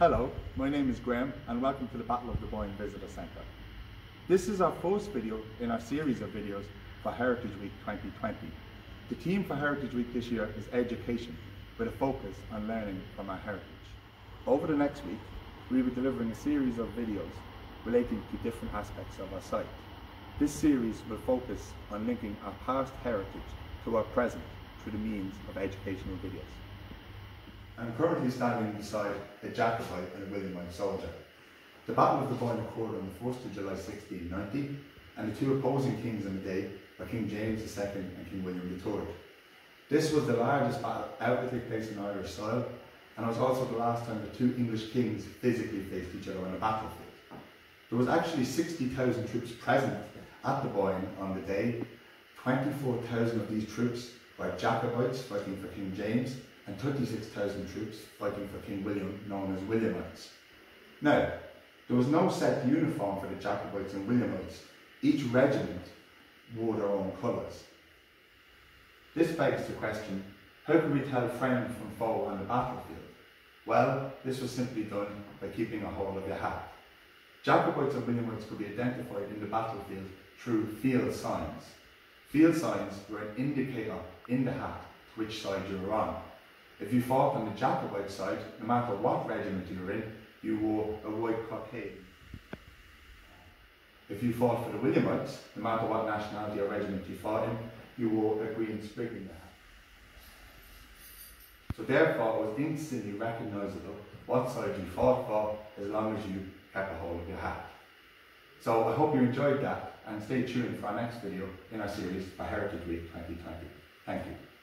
Hello, my name is Graham and welcome to the Battle of the Boyne Visitor Centre. This is our first video in our series of videos for Heritage Week 2020. The theme for Heritage Week this year is education with a focus on learning from our heritage. Over the next week, we will be delivering a series of videos relating to different aspects of our site. This series will focus on linking our past heritage to our present through the means of educational videos. I'm currently standing beside a Jacobite and a Williamite soldier. The Battle of the Boyne occurred on the 1st of July 1690 and the two opposing kings on the day were King James II and King William III. This was the largest battle ever to take place in Irish soil and it was also the last time the two English kings physically faced each other on a battlefield. There was actually 60,000 troops present at the Boyne on the day. 24,000 of these troops were Jacobites fighting for King James and 36,000 troops fighting for King William, known as Williamites. Now, there was no set uniform for the Jacobites and Williamites. Each regiment wore their own colours. This begs the question, how can we tell friend from foe on the battlefield? Well, this was simply done by keeping a hold of your hat. Jacobites and Williamites could be identified in the battlefield through field signs. Field signs were an indicator in the hat which side you were on. If you fought on the Jacobite side, no matter what regiment you were in, you wore a white cockade. If you fought for the Williamites, no matter what nationality or regiment you fought in, you wore a green sprig in the hat. So therefore it was instantly recognisable what side you fought for as long as you kept a hold of your hat. So I hope you enjoyed that and stay tuned for our next video in our series for Heritage Week 2020. Thank you.